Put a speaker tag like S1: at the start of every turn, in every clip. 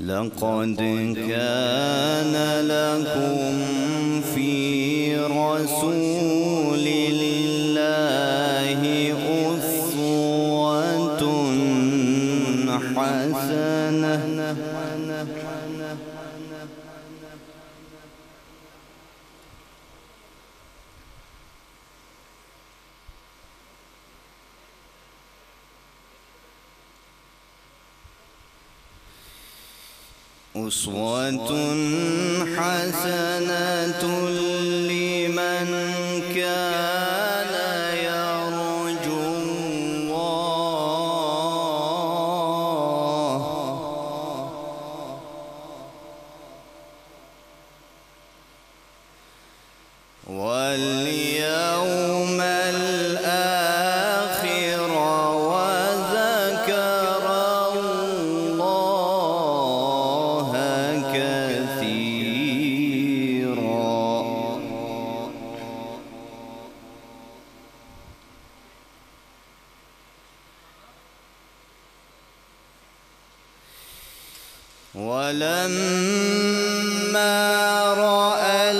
S1: لقد كان لكم في رسول الله أسوة حسنة ولما رأى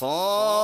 S1: 好。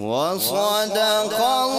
S1: وصدق الله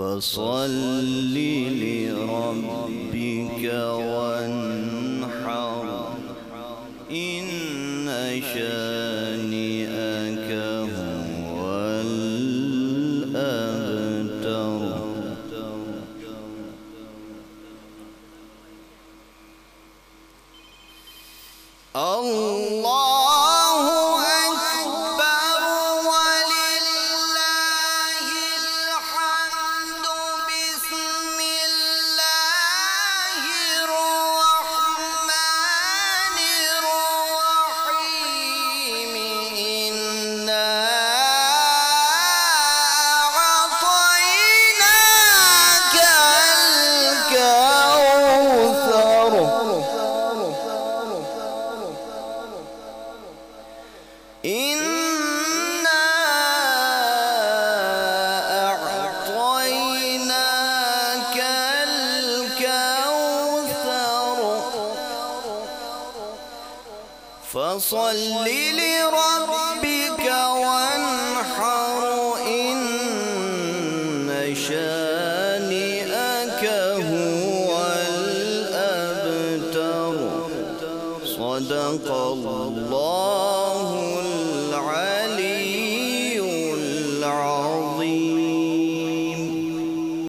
S1: فصل لربك وانحر. إن شاء فصل لربك وانحر إن شانئك هو الأبتر. صدق الله